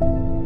you